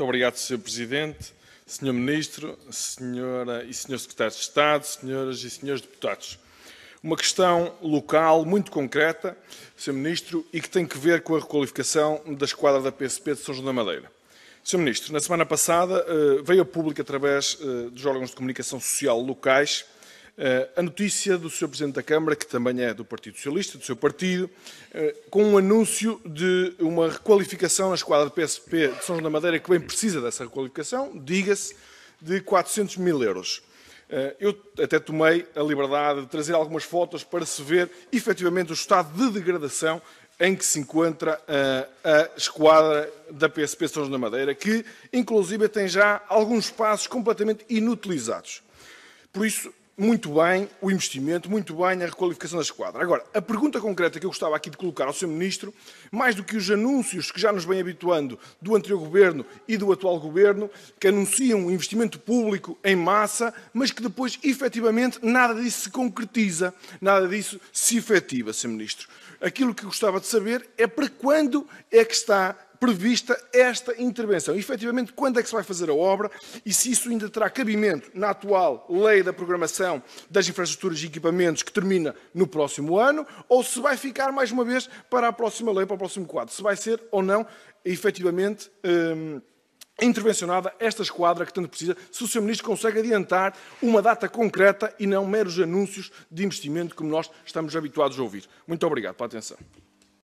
Muito obrigado, Sr. Presidente, Sr. Ministro, Senhora e Sr. Secretário de Estado, Senhoras e Senhores Deputados. Uma questão local muito concreta, Sr. Ministro, e que tem que ver com a requalificação da esquadra da PSP de São João da Madeira. Sr. Ministro, na semana passada eh, veio a público, através eh, dos órgãos de comunicação social locais, a notícia do Sr. Presidente da Câmara, que também é do Partido Socialista, do seu partido, com um anúncio de uma requalificação na esquadra do PSP de São João da Madeira, que bem precisa dessa requalificação, diga-se, de 400 mil euros. Eu até tomei a liberdade de trazer algumas fotos para se ver efetivamente o estado de degradação em que se encontra a esquadra da PSP São João da Madeira, que inclusive tem já alguns espaços completamente inutilizados. Por isso, muito bem o investimento, muito bem a requalificação da esquadra. Agora, a pergunta concreta que eu gostava aqui de colocar ao Sr. Ministro, mais do que os anúncios que já nos vem habituando do anterior Governo e do atual Governo, que anunciam um investimento público em massa, mas que depois, efetivamente, nada disso se concretiza, nada disso se efetiva, Sr. Ministro. Aquilo que gostava de saber é para quando é que está prevista esta intervenção. efetivamente, quando é que se vai fazer a obra e se isso ainda terá cabimento na atual Lei da Programação das Infraestruturas e Equipamentos, que termina no próximo ano, ou se vai ficar mais uma vez para a próxima lei, para o próximo quadro. Se vai ser ou não, efetivamente, hum, intervencionada esta esquadra que tanto precisa, se o Sr. Ministro consegue adiantar uma data concreta e não meros anúncios de investimento como nós estamos habituados a ouvir. Muito obrigado pela atenção.